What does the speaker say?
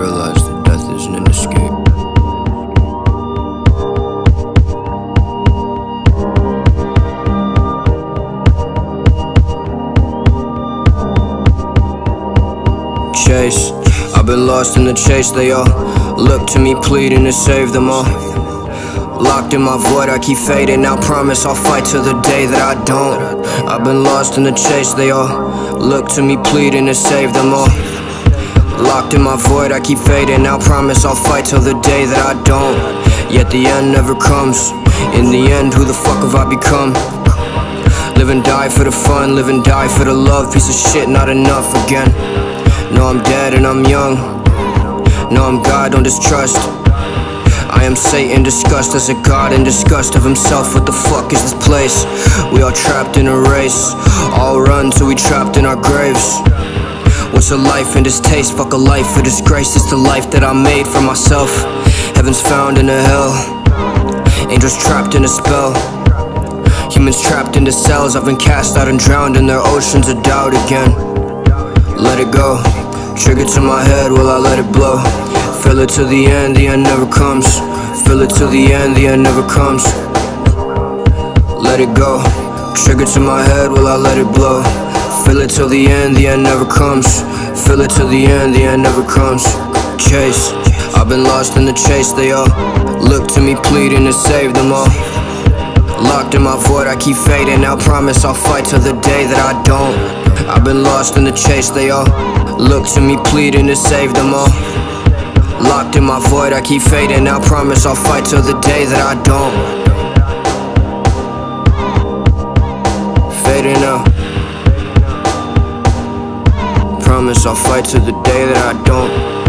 I've that death isn't an escape. Chase, I've been lost in the chase, they all look to me pleading to save them all. Locked in my void, I keep fading. Now promise I'll fight till the day that I don't. I've been lost in the chase, they all look to me pleading to save them all. Locked in my void, I keep fading. Now promise I'll fight till the day that I don't. Yet the end never comes. In the end, who the fuck have I become? Live and die for the fun, live and die for the love. Piece of shit, not enough again. No, I'm dead and I'm young. No, I'm God, don't distrust. I am Satan, disgust as a god in disgust of himself. What the fuck is this place? We all trapped in a race. All run till we trapped in our graves. What's a life in taste? Fuck a life for disgrace. It's the life that I made for myself. Heaven's found in a hell. Angels trapped in a spell. Humans trapped into cells. I've been cast out and drowned in their oceans of doubt again. Let it go. Trigger to my head, will I let it blow? Feel it till the end, the end never comes. Feel it till the end, the end never comes. Let it go. Trigger to my head, will I let it blow? Feel it till the end, the end never comes. Feel it till the end, the end never comes. Chase, I've been lost in the chase, they all look to me pleading to save them all. Locked in my void, I keep fading. Now promise I'll fight till the day that I don't. I've been lost in the chase, they all look to me pleading to save them all. Locked in my void, I keep fading. Now promise I'll fight till the day that I don't. Promise I'll fight till the day that I don't.